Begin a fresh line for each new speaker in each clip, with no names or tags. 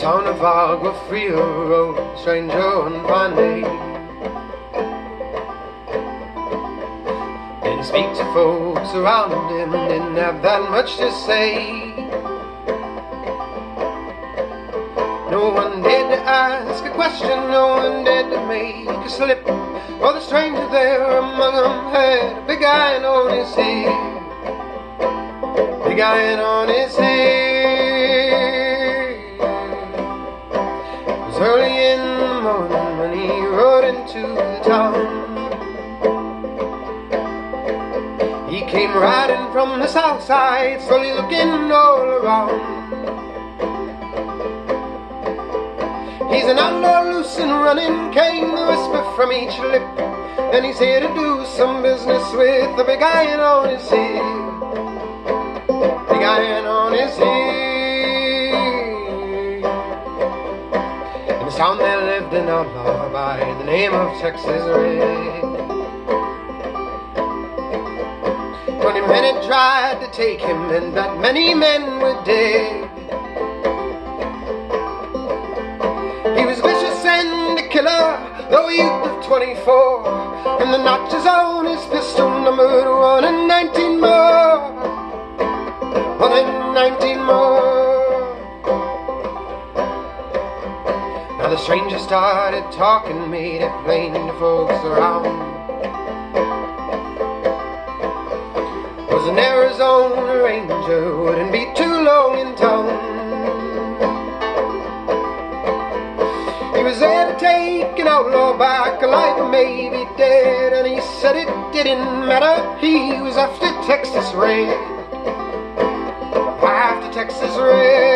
town of Agua Fria rode stranger on my name. Didn't speak to folks around him, didn't have that much to say. No one dared to ask a question, no one dared to make a slip. For the stranger there among them had a big iron on his head. Big iron on his head. The town. He came riding from the south side, slowly looking all around. He's an outlaw loose and running, came the whisper from each lip. And he's here to do some business with the big iron on his head. Big iron on his head. Town there lived an outlaw by the name of Texas Red. Twenty men had tried to take him, and that many men were dead. He was vicious and a killer, though a youth of 24. And the notches on his pistol numbered one and 19 more. Stranger started talking, made it plain to folks around. Was an Arizona Ranger, wouldn't be too long in town. He was there to take an outlaw back alive, maybe dead, and he said it didn't matter. He was after Texas Red, after Texas Red.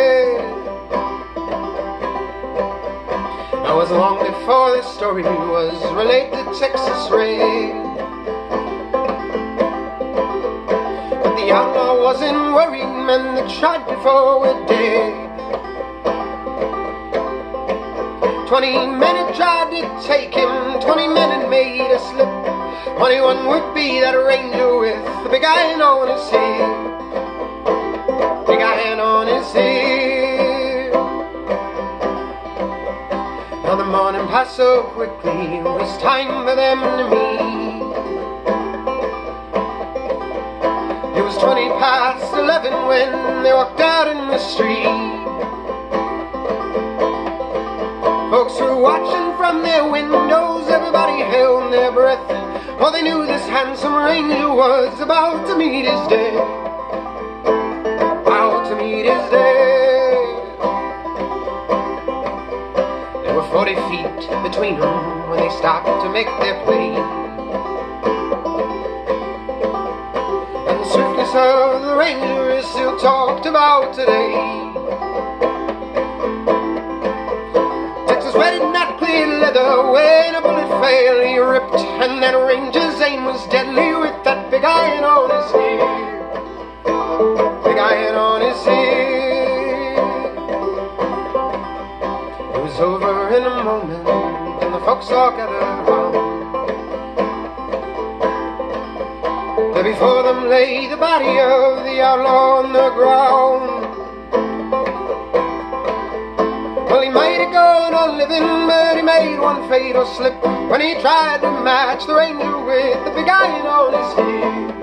Was long before this story was related Texas Red. But the outlaw wasn't worried, men that tried before were dead. Twenty men had tried to take him, twenty men had made a slip. Twenty-one would be that ranger with the big iron on his head. Now the morning passed so quickly, it was time for them to meet. It was twenty past eleven when they walked out in the street. Folks were watching from their windows, everybody held their breath. For they knew this handsome ranger was about to meet his death. Between them when they stopped to make their play. And the swiftness of the ranger is still talked about today. Texas red and not clear leather when a bullet failed he ripped and that ranger's aim was deadly with that big iron on his head big iron on his head it was over in a moment the folks all there before them lay the body of the outlaw on the ground well, he might have gone on living, but he made one fatal slip when he tried to match the ranger with the big iron on his head.